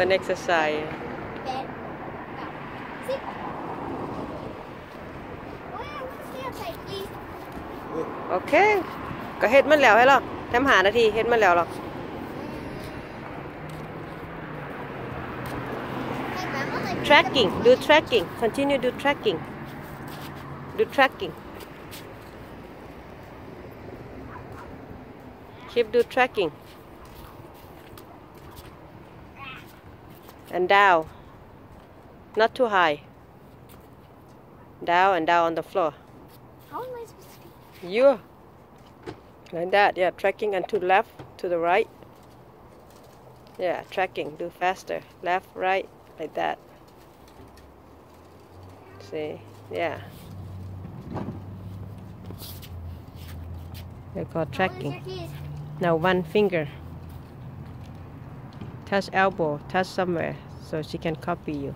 an exercise แปดกับสิบโอ้ยเสียใส่อีกโอเค ก็เฮ็ดมันแล้วให้หรอกทำหานาทีเฮ็ดมันแล้วหรอกให้แม่มาใส่ tracking do tracking continue do tracking do tracking keep do tracking and down. Not too high. Down and down on the floor. How am I supposed to you. Like that yeah tracking and to left to the right. Yeah tracking do faster. Left right like that. See yeah. They call tracking How is your keys? now one finger touch elbow touch somewhere so she can copy you.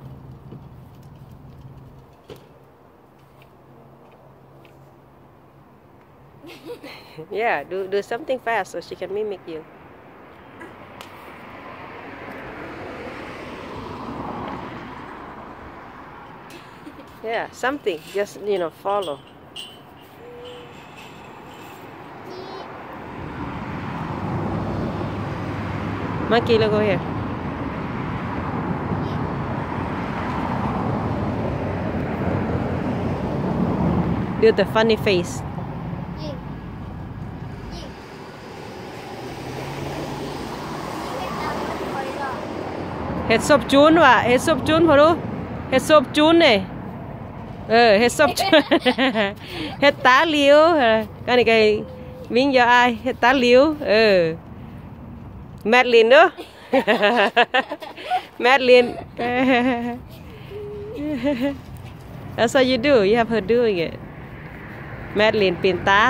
Yeah do do something fast so she can mimic you. Yeah something. Just you know follow Mikey, look over here. Do the funny face. Hết sốp chún và hết sốp chún phải không? Hết sốp chún này. Ừ, hết sốp, chún. hết tá liu, Cái này cái miếng do ai? Hết tá liu, Ừ. แมดลินเด้อแมดลิน That's what you do you have her doing it แมดลินปีนตา